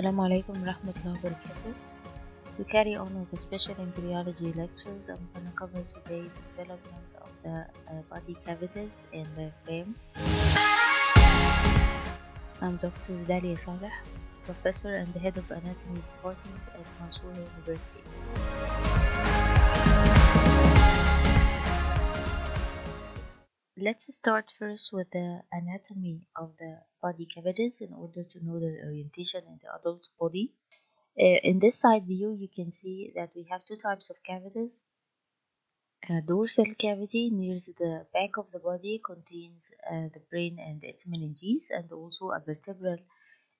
Assalamu alaikum wabarakatuh. To carry on with the special embryology lectures, I'm going to cover today the development of the uh, body cavities in diaphragm. I'm Dr. Dalia Saleh, professor and the head of anatomy department at Mansoura University. Let's start first with the anatomy of the body cavities in order to know the orientation in the adult body. Uh, in this side view, you can see that we have two types of cavities. A dorsal cavity near the back of the body contains uh, the brain and its meninges, and also a vertebral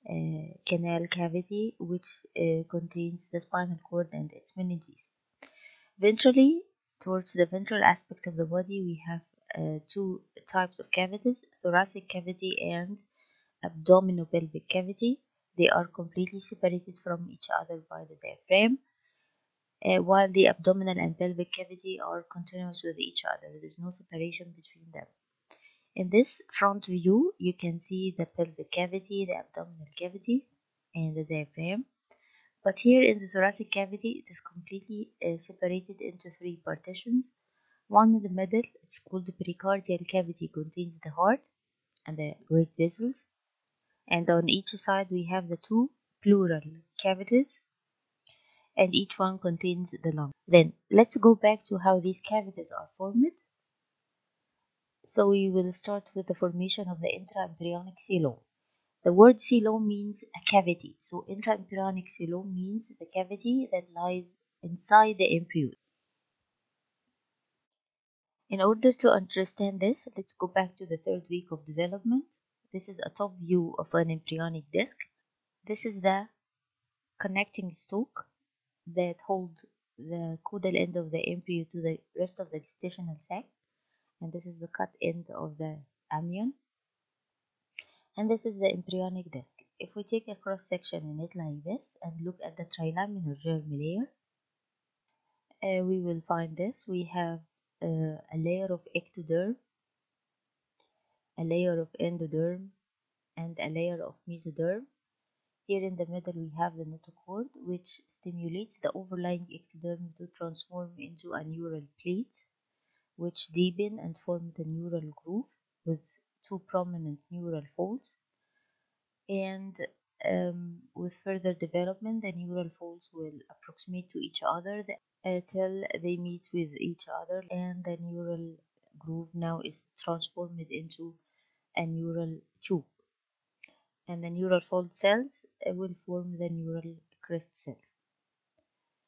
uh, canal cavity which uh, contains the spinal cord and its meninges. Ventrally, towards the ventral aspect of the body, we have two types of cavities thoracic cavity and abdominopelvic cavity. They are completely separated from each other by the diaphragm, uh, while the abdominal and pelvic cavity are continuous with each other. There is no separation between them. In this front view, you can see the pelvic cavity, the abdominal cavity, and the diaphragm. But here in the thoracic cavity, it is completely uh, separated into three partitions. One in the middle, it's called the pericardial cavity, contains the heart and the great vessels. And on each side, we have the two pleural cavities, and each one contains the lung. Then let's go back to how these cavities are formed. So we will start with the formation of the intraembryonic coelom. The word coelom means a cavity. So intraembryonic coelom means the cavity that lies inside the embryo. In order to understand this, let's go back to the third week of development. This is a top view of an embryonic disc. This is the connecting stalk that hold the caudal end of the embryo to the rest of the gestational sac. And this is the cut end of the amnion. And this is the embryonic disc. If we take a cross section in it like this and look at the trilaminar germ layer, uh, we will find this. We have a layer of ectoderm, a layer of endoderm, and a layer of mesoderm. Here in the middle we have the notochord which stimulates the overlying ectoderm to transform into a neural plate which deepen and form the neural groove with two prominent neural folds and um, with further development the neural folds will approximate to each other until they meet with each other and the neural groove now is transformed into a neural tube. And the neural fold cells will form the neural crest cells.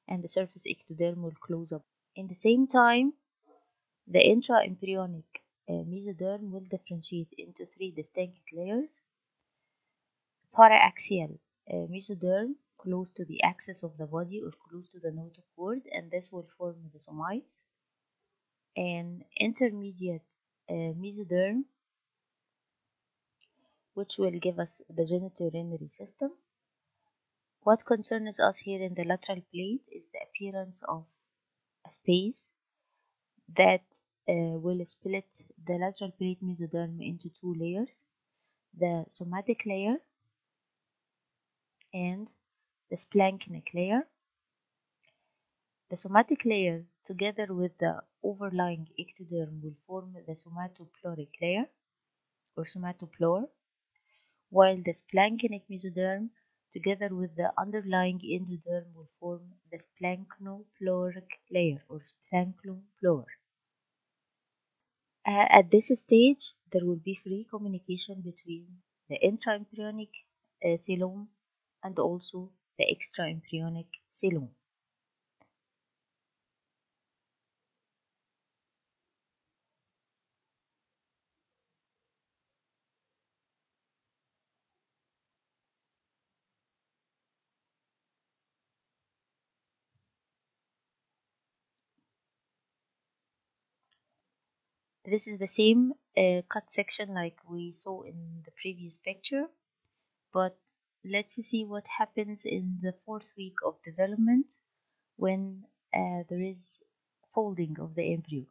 And the surface ectoderm will close up in the same time the intraembryonic uh, mesoderm will differentiate into three distinct layers. Paraaxial uh, mesoderm close to the axis of the body or close to the notochord and this will form the somites. And intermediate uh, mesoderm which will give us the genitourinary system. What concerns us here in the lateral plate is the appearance of a space that uh, will split the lateral plate mesoderm into two layers the somatic layer and the splanchnic layer. The somatic layer together with the overlying ectoderm will form the somatopleuric layer or somatopleure, while the splanchnic mesoderm together with the underlying endoderm will form the splanchno-pleuric layer or splanchno-pleure. Uh, at this stage, there will be free communication between the intraembryonic uh, coelom and also the extraembryonic coelom. This is the same uh, cut section like we saw in the previous picture, but let's see what happens in the fourth week of development when uh, there is folding of the embryo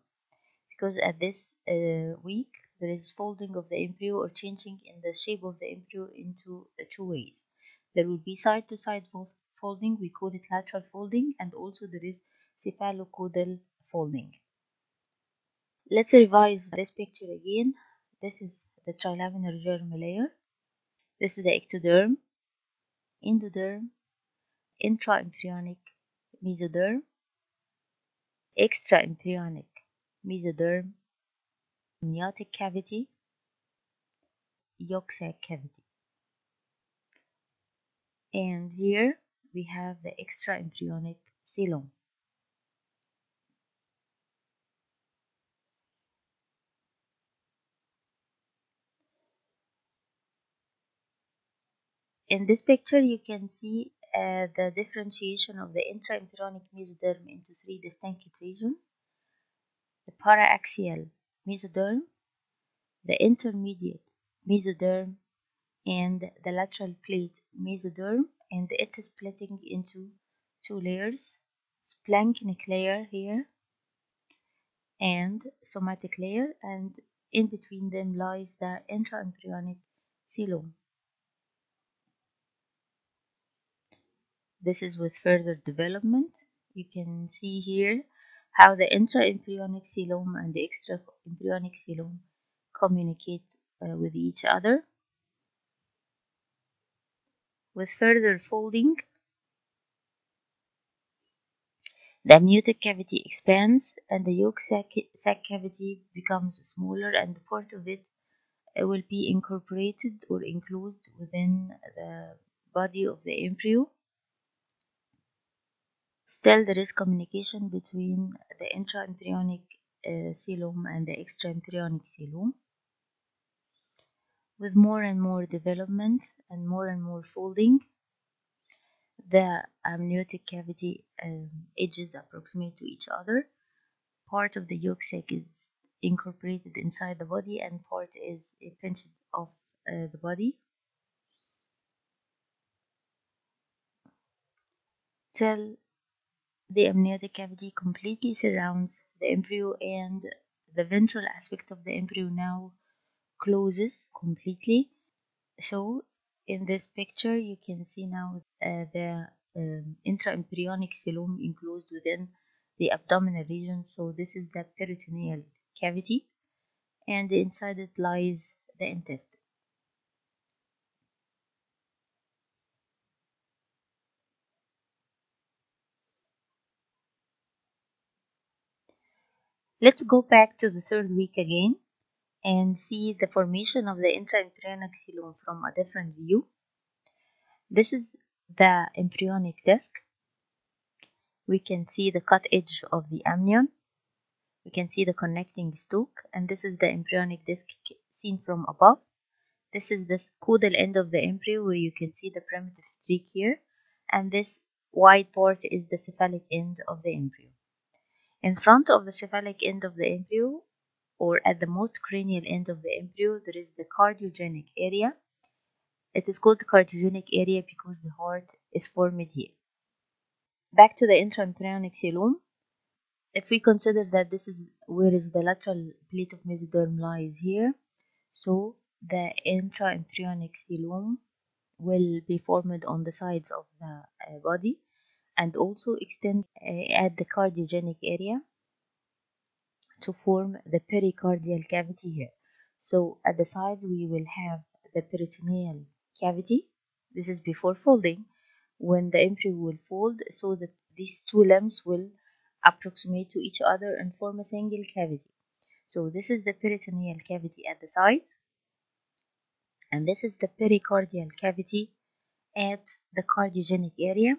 because at this uh, week there is folding of the embryo or changing in the shape of the embryo into two ways There will be side-to-side folding, we call it lateral folding, and also there is cephalocaudal folding. Let's revise this picture again. This is the trilaminar germ layer. This is the ectoderm, endoderm, intraembryonic mesoderm, extraembryonic mesoderm, amniotic cavity, yolk sac cavity. And here we have the extraembryonic coelom. In this picture, you can see uh, the differentiation of the intraembryonic mesoderm into three distinct regions. The paraaxial mesoderm, the intermediate mesoderm, and the lateral plate mesoderm, and it's splitting into two layers, splanchnic layer here, and somatic layer, and in between them lies the intraembryonic coelom. This is with further development. You can see here how the intraembryonic coelom and the extraembryonic coelom communicate uh, with each other. With further folding, the amniotic cavity expands and the yolk sac, sac cavity becomes smaller and part of it uh, will be incorporated or enclosed within the body of the embryo. Still, there is communication between the intraembryonic uh, coelom and the extraembryonic coelom. With more and more development and more and more folding, the amniotic cavity um, edges approximate to each other. Part of the yolk sac is incorporated inside the body and part is pinched off uh, the body. Till the amniotic cavity completely surrounds the embryo and the ventral aspect of the embryo now closes completely. So in this picture you can see now uh, the um, intraembryonic coelom enclosed within the abdominal region. So this is the peritoneal cavity and inside it lies the intestine. Let's go back to the third week again and see the formation of the intraembryonic coelom from a different view. This is the embryonic disc. We can see the cut edge of the amnion. We can see the connecting stalk and this is the embryonic disc seen from above. This is the caudal end of the embryo where you can see the primitive streak here and this wide part is the cephalic end of the embryo. In front of the cephalic end of the embryo, or at the most cranial end of the embryo, there is the cardiogenic area. It is called the cardiogenic area because the heart is formed here. Back to the intraembryonic coelom. If we consider that this is where is the lateral plate of mesoderm lies here, so the intraembryonic coelom will be formed on the sides of the uh, body and also extend uh, at the cardiogenic area to form the pericardial cavity here. So at the sides we will have the peritoneal cavity. This is before folding. When the embryo will fold so that these two limbs will approximate to each other and form a single cavity. So this is the peritoneal cavity at the sides and this is the pericardial cavity at the cardiogenic area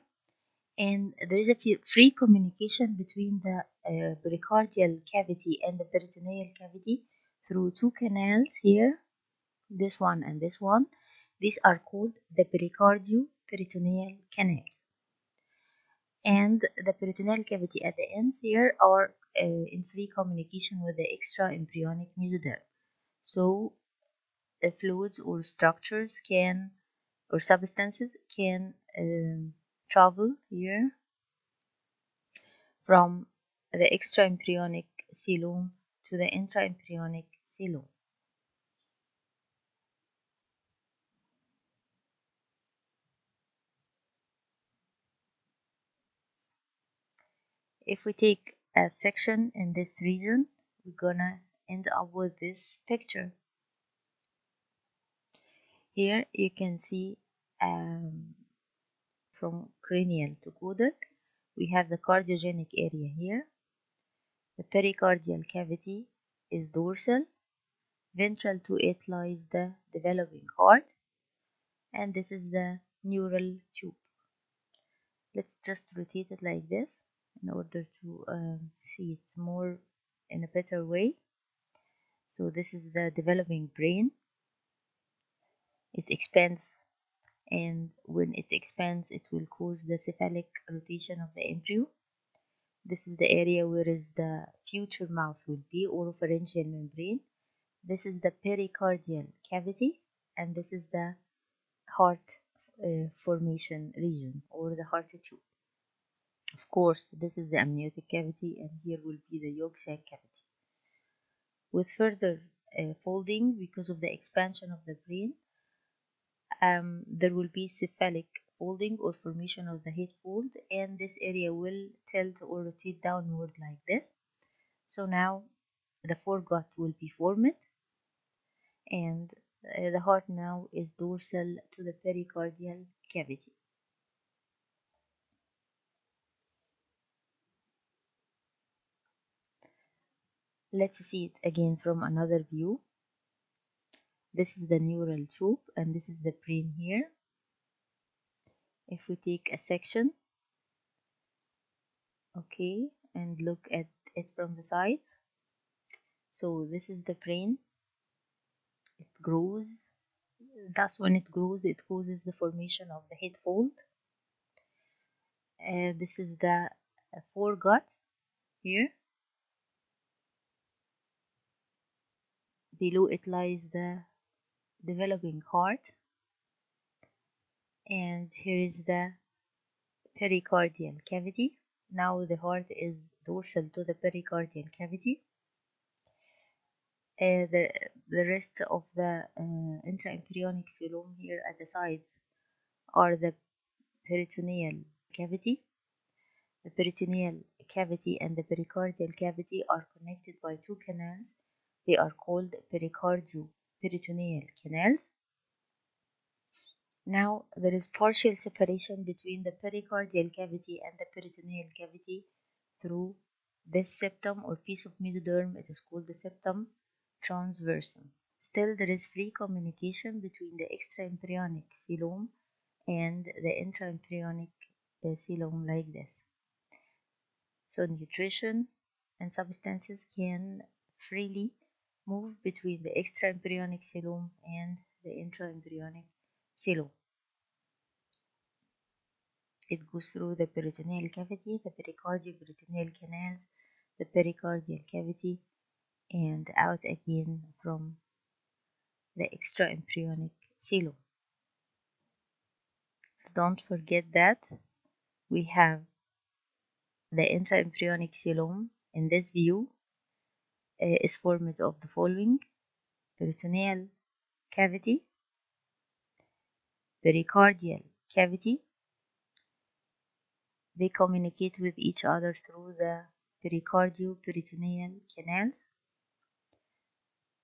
and there is a free communication between the uh, pericardial cavity and the peritoneal cavity through two canals here this one and this one. These are called the pericardio-peritoneal canals. And the peritoneal cavity at the ends here are uh, in free communication with the extra-embryonic mesoderm. So the fluids or structures can or substances can um, travel here from the extraembryonic coelom to the intraembryonic coelom. If we take a section in this region, we're gonna end up with this picture. Here you can see um, from cranial to caudal, we have the cardiogenic area here. The pericardial cavity is dorsal. Ventral to it lies the developing heart. And this is the neural tube. Let's just rotate it like this in order to um, see it more in a better way. So this is the developing brain. It expands and when it expands it will cause the cephalic rotation of the embryo. This is the area where is the future mouth will be oropharyngeal membrane. This is the pericardial cavity and this is the heart uh, formation region or the heart tube. Of course, this is the amniotic cavity and here will be the yolk sac cavity. With further uh, folding because of the expansion of the brain, um, there will be cephalic folding or formation of the head fold and this area will tilt or rotate downward like this. So now the foregut will be formed and uh, the heart now is dorsal to the pericardial cavity. Let's see it again from another view. This is the neural tube and this is the brain here. If we take a section, okay, and look at it from the sides. So this is the brain. It grows. Thus, when it grows, it causes the formation of the head fold. Uh, this is the foregut here. Below it lies the developing heart. And here is the pericardial cavity. Now the heart is dorsal to the pericardial cavity. Uh, the the rest of the uh, intraembryonic coelom here at the sides are the peritoneal cavity. The peritoneal cavity and the pericardial cavity are connected by two canals. They are called pericardio peritoneal canals. Now there is partial separation between the pericardial cavity and the peritoneal cavity through this septum or piece of mesoderm. It is called the septum transversum. Still, there is free communication between the extraembryonic coelom and the intraembryonic uh, coelom like this. So nutrition and substances can freely move between the extraembryonic coelom and the intraembryonic coelom. It goes through the peritoneal cavity, the pericardial peritoneal canals, the pericardial cavity, and out again from the extraembryonic coelom. So don't forget that we have the intraembryonic coelom in this view Uh, is formed of the following peritoneal cavity, pericardial cavity. They communicate with each other through the pericardio-peritoneal canals.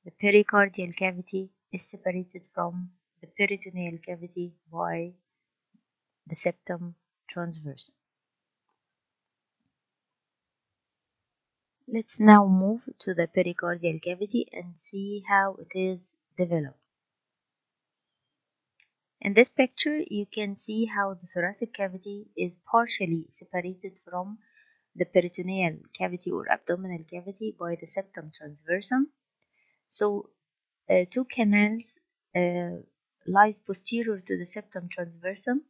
The pericardial cavity is separated from the peritoneal cavity by the septum transversum. Let's now move to the pericardial cavity and see how it is developed. In this picture, you can see how the thoracic cavity is partially separated from the peritoneal cavity or abdominal cavity by the septum transversum. So, uh, two canals uh, lies posterior to the septum transversum,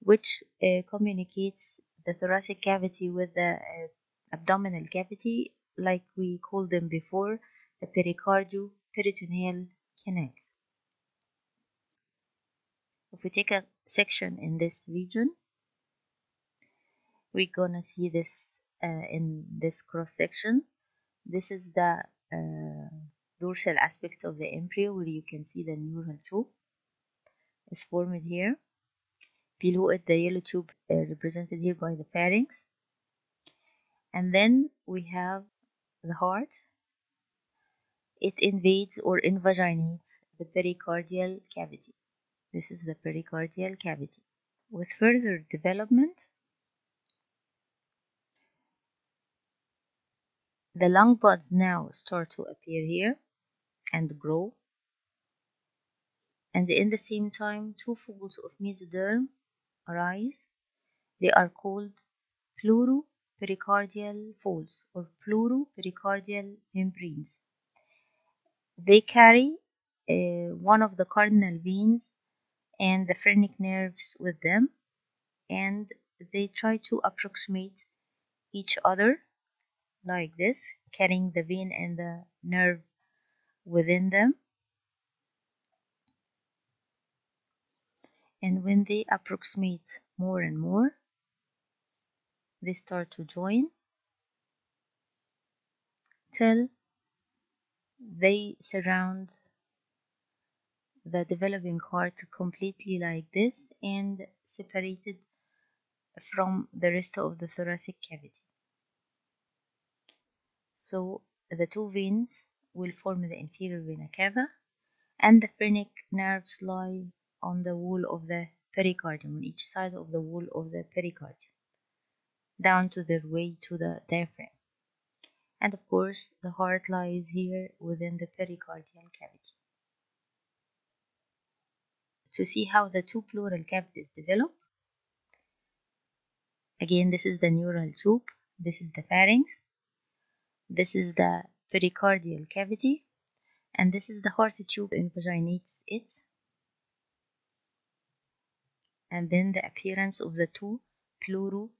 which uh, communicates the thoracic cavity with the uh, abdominal cavity like we called them before the pericardio-peritoneal canals. If we take a section in this region, we're gonna see this uh, in this cross section. This is the uh, dorsal aspect of the embryo where you can see the neural tube is formed here. Below it, the yellow tube uh, represented here by the pharynx and then we have the heart. It invades or invaginates the pericardial cavity. This is the pericardial cavity. With further development the lung buds now start to appear here and grow. And in the same time two folds of mesoderm arise. They are called pleuropericardial folds or pleuropericardial membranes. They carry uh, one of the cardinal veins and the phrenic nerves with them and they try to approximate each other like this carrying the vein and the nerve within them. And when they approximate more and more they start to join till they surround the developing heart completely like this and separated from the rest of the thoracic cavity. So the two veins will form the inferior vena cava and the phrenic nerves lie on the wall of the pericardium, on each side of the wall of the pericardium, down to their way to the diaphragm. And of course, the heart lies here within the pericardial cavity. To see how the two pleural cavities develop, again, this is the neural tube, this is the pharynx, this is the pericardial cavity, and this is the heart tube invaginates it and then the appearance of the two pleuropericardial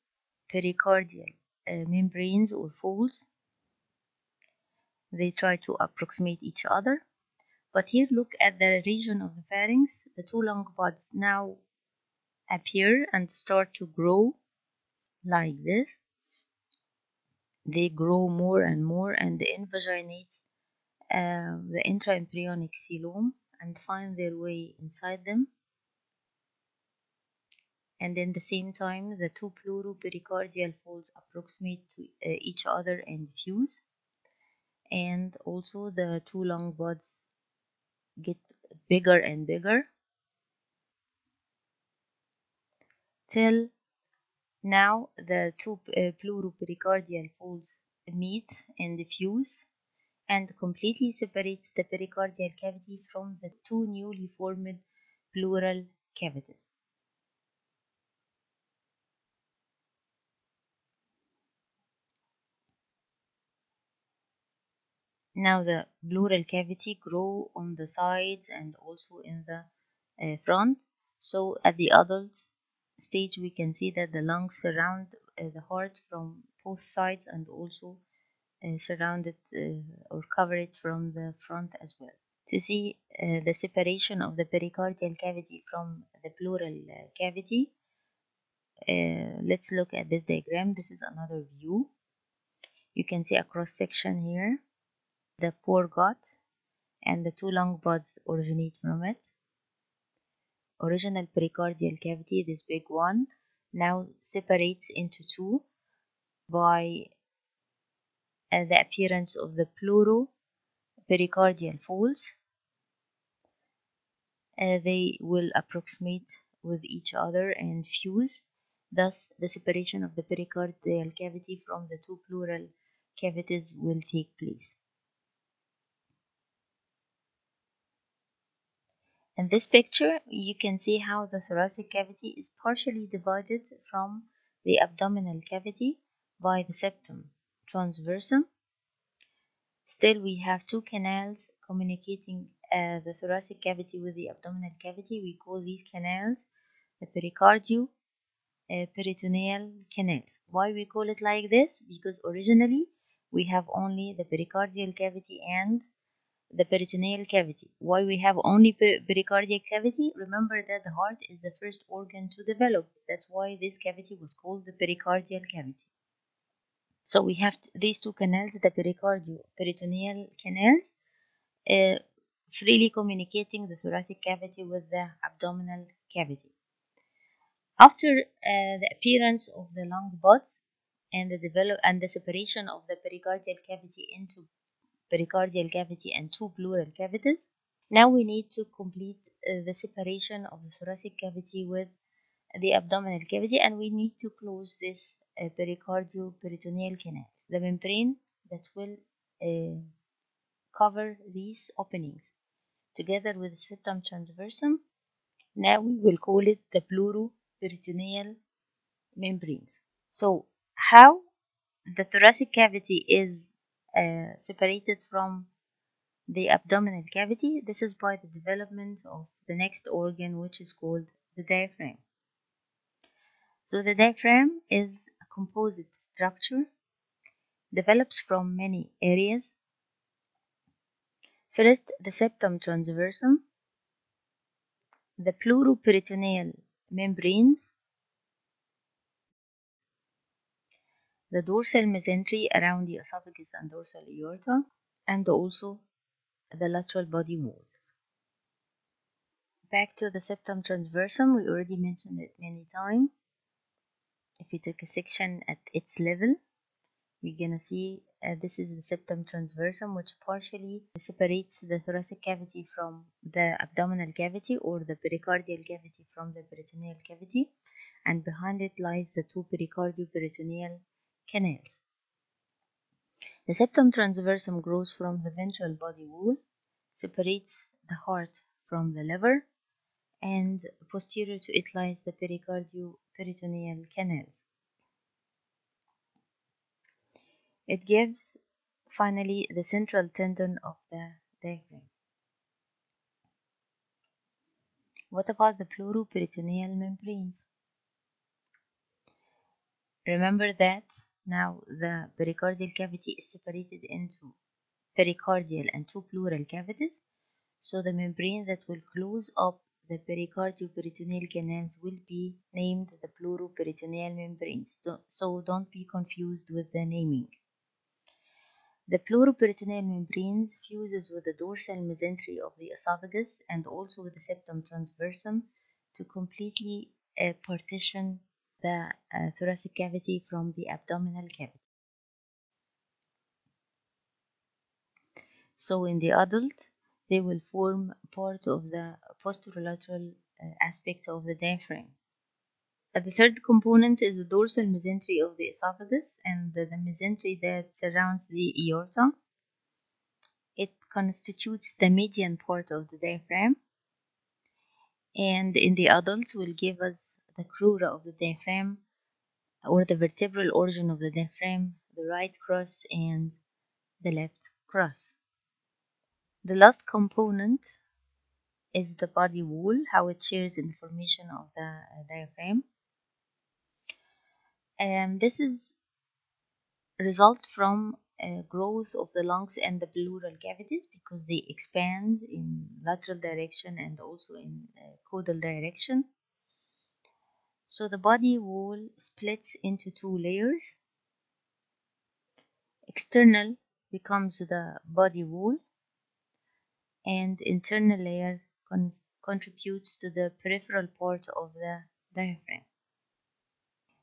uh, membranes or folds. They try to approximate each other. But here look at the region of the pharynx. The two lung buds now appear and start to grow like this. They grow more and more and invaginate uh, the intraembryonic coelom and find their way inside them and in the same time the two pleuropericardial folds approximate to uh, each other and fuse and also the two lung buds get bigger and bigger till now the two uh, pleuropericardial folds meet and fuse and completely separates the pericardial cavity from the two newly formed pleural cavities. Now the pleural cavity grow on the sides and also in the uh, front. So at the adult stage we can see that the lungs surround uh, the heart from both sides and also uh, surround it uh, or cover it from the front as well. To see uh, the separation of the pericardial cavity from the pleural uh, cavity, let's look at this diagram. This is another view. You can see a cross section here the foregut and the two lung buds originate from it. Original pericardial cavity, this big one, now separates into two by uh, the appearance of the pleuropericardial folds. Uh, they will approximate with each other and fuse. Thus, the separation of the pericardial cavity from the two pleural cavities will take place. In this picture, you can see how the thoracic cavity is partially divided from the abdominal cavity by the septum transversum. Still, we have two canals communicating uh, the thoracic cavity with the abdominal cavity. We call these canals the pericardio uh, peritoneal canals. Why we call it like this? Because originally we have only the pericardial cavity and the peritoneal cavity. Why we have only pericardial cavity? Remember that the heart is the first organ to develop. That's why this cavity was called the pericardial cavity. So we have these two canals, the pericardio peritoneal canals, uh, freely communicating the thoracic cavity with the abdominal cavity. After uh, the appearance of the lung buds and the develop and the separation of the pericardial cavity into pericardial cavity and two pleural cavities. Now we need to complete uh, the separation of the thoracic cavity with the abdominal cavity and we need to close this uh, pericardio-peritoneal canals, the membrane that will uh, cover these openings together with the septum transversum. Now we will call it the pleuro-peritoneal membranes. So how the thoracic cavity is uh, separated from the abdominal cavity, this is by the development of the next organ which is called the diaphragm. So the diaphragm is a composite structure, develops from many areas. First, the septum transversum, the pleuroperitoneal membranes, the dorsal mesentery around the esophagus and dorsal aorta, and also the lateral body wall. Back to the septum transversum, we already mentioned it many times. If we take a section at its level, we're gonna see uh, this is the septum transversum, which partially separates the thoracic cavity from the abdominal cavity or the pericardial cavity from the peritoneal cavity, and behind it lies the two pericardio-peritoneal canals. The septum transversum grows from the ventral body wall, separates the heart from the liver, and posterior to it lies the pericardio-peritoneal canals. It gives finally the central tendon of the diaphragm. What about the pleuroperitoneal membranes? Remember that now the pericardial cavity is separated into pericardial and two pleural cavities. So the membrane that will close up the pericardio-peritoneal canals will be named the pleuroperitoneal membranes. So don't be confused with the naming. The pleuroperitoneal membrane fuses with the dorsal mesentery of the esophagus and also with the septum transversum to completely uh, partition the uh, thoracic cavity from the abdominal cavity. So in the adult, they will form part of the posterolateral uh, aspect of the diaphragm. Uh, the third component is the dorsal mesentery of the esophagus and the, the mesentery that surrounds the aorta. It constitutes the median part of the diaphragm and in the adult will give us the crura of the diaphragm or the vertebral origin of the diaphragm, the right crus and the left crus. The last component is the body wall, how it shares in the formation of the uh, diaphragm. And this is result from uh, growth of the lungs and the pleural cavities because they expand in lateral direction and also in uh, caudal direction. So the body wall splits into two layers. External becomes the body wall and internal layer con contributes to the peripheral part of the diaphragm.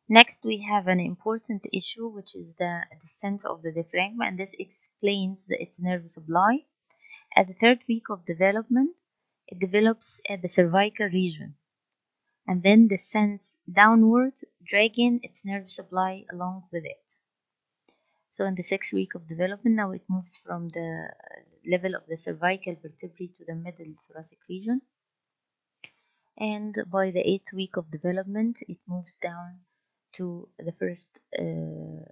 Next, we have an important issue, which is the descent of the diaphragm, and this explains the, its nerve supply. At the third week of development, it develops at the cervical region and then descends downward, dragging its nerve supply along with it. So in the sixth week of development, now it moves from the level of the cervical vertebrae to the middle thoracic region. And by the eighth week of development, it moves down to the first uh,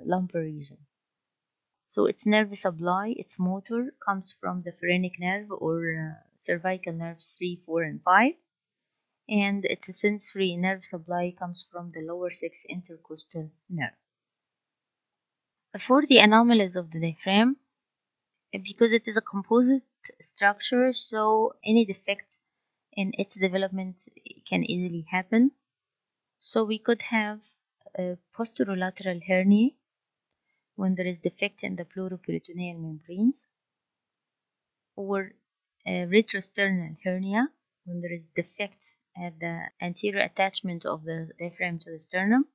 lumbar region. So its nerve supply, its motor, comes from the phrenic nerve or uh, cervical nerves 3, 4, and 5. And its sensory nerve supply comes from the lower six intercostal nerve. For the anomalies of the diaphragm, uh, because it is a composite structure, so any defect in its development can easily happen. So we could have a posterolateral hernia when there is defect in the pleuroperitoneal membranes, or a retrosternal hernia when there is defect at the anterior attachment of the diaphragm to the sternum,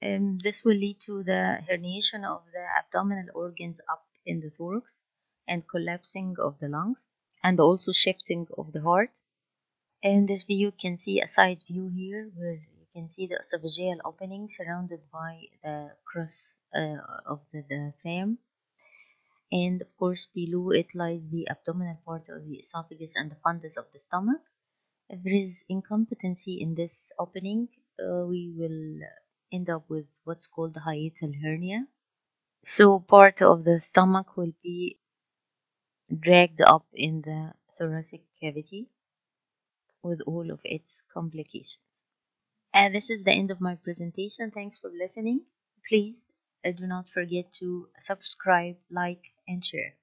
Um, this will lead to the herniation of the abdominal organs up in the thorax and collapsing of the lungs and also shifting of the heart. In this view, you can see a side view here where you can see the esophageal opening surrounded by the crus uh, of the, diaphragm. And of course, below it lies the abdominal part of the esophagus and the fundus of the stomach. If there is incompetency in this opening, uh, we will end up with what's called hiatal hernia. So part of the stomach will be dragged up in the thoracic cavity with all of its complications. And this is the end of my presentation. Thanks for listening. Please uh, do not forget to subscribe, like, and share.